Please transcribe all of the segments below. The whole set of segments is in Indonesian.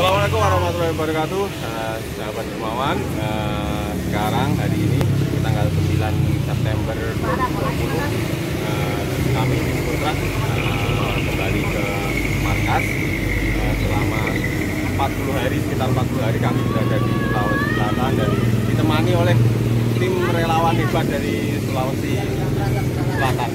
Assalamualaikum warahmatullahi wabarakatuh. Uh, Sahabat Dermawan uh, Sekarang hari ini tanggal 9 September 2020 uh, Kami tim kontrak uh, kembali ke markas. Uh, Selama 40 hari, sekitar 40 hari kami berada di Sulawesi Selatan Dan ditemani oleh tim relawan hebat dari Sulawesi Selatan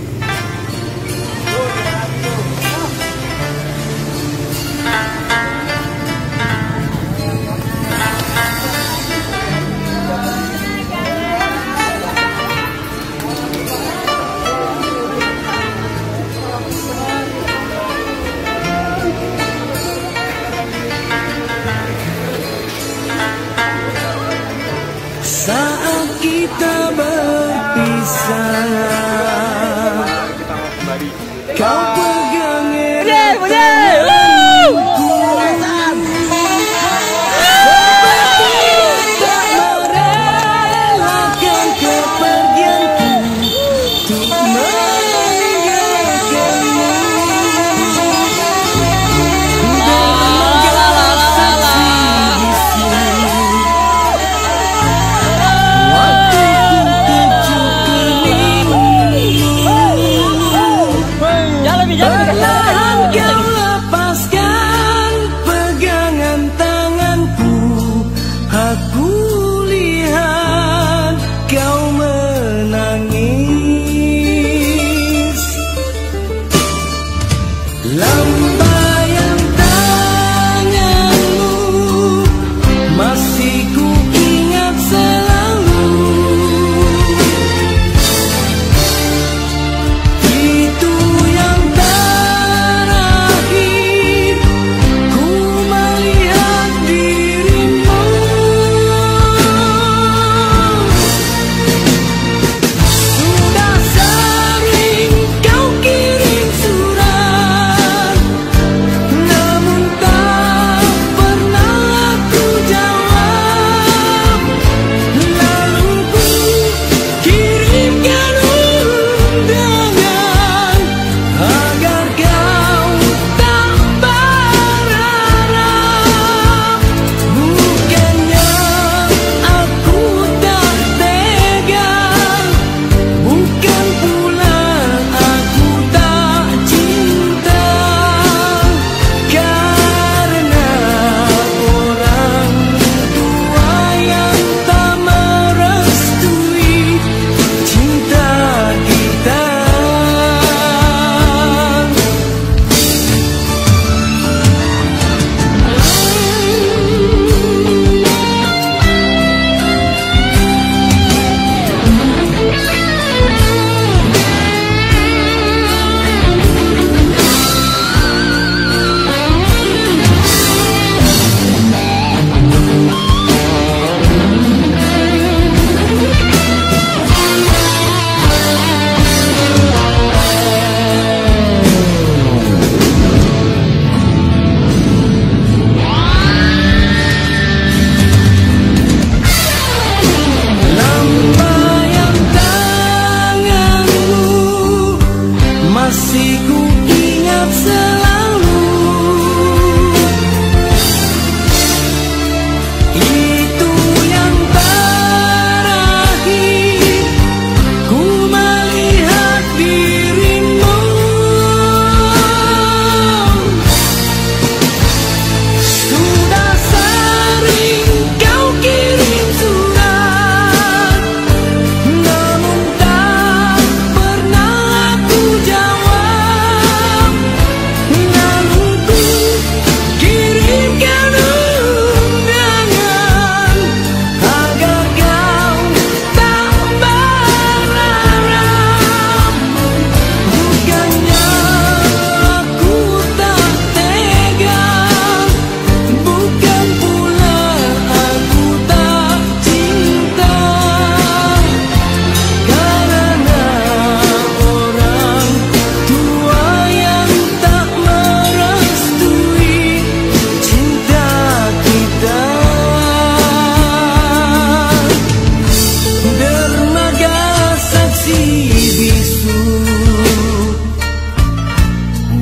kita berpisah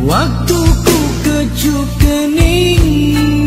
Waktuku kecup kening